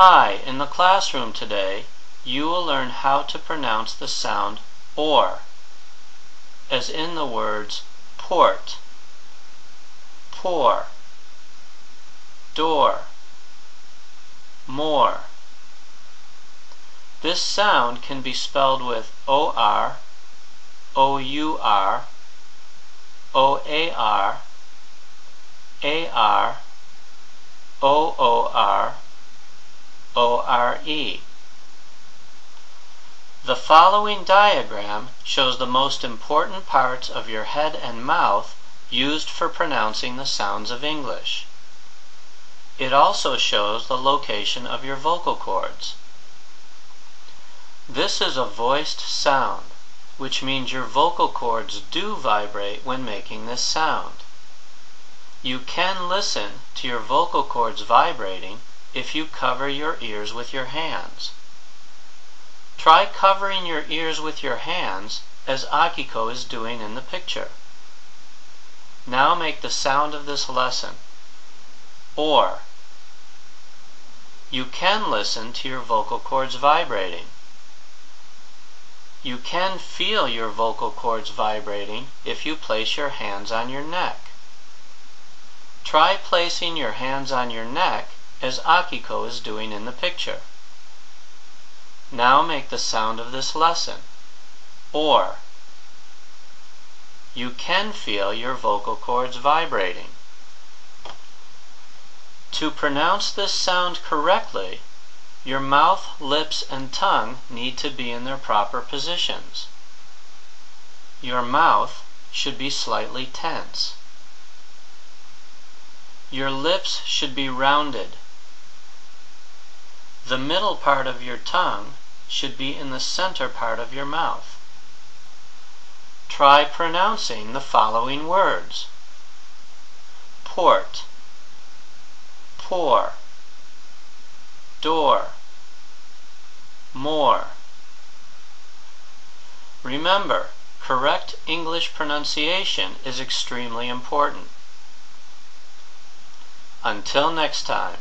Hi, in the classroom today, you will learn how to pronounce the sound OR, as in the words port, pour, door, more. This sound can be spelled with OR, OUR, OAR, AR, OOR, O-R-E. The following diagram shows the most important parts of your head and mouth used for pronouncing the sounds of English. It also shows the location of your vocal cords. This is a voiced sound, which means your vocal cords do vibrate when making this sound. You can listen to your vocal cords vibrating if you cover your ears with your hands. Try covering your ears with your hands as Akiko is doing in the picture. Now make the sound of this lesson. Or. You can listen to your vocal cords vibrating. You can feel your vocal cords vibrating if you place your hands on your neck. Try placing your hands on your neck as Akiko is doing in the picture. Now make the sound of this lesson. Or. You can feel your vocal cords vibrating. To pronounce this sound correctly, your mouth, lips, and tongue need to be in their proper positions. Your mouth should be slightly tense. Your lips should be rounded the middle part of your tongue should be in the center part of your mouth. Try pronouncing the following words. Port, pour, door, more. Remember, correct English pronunciation is extremely important. Until next time.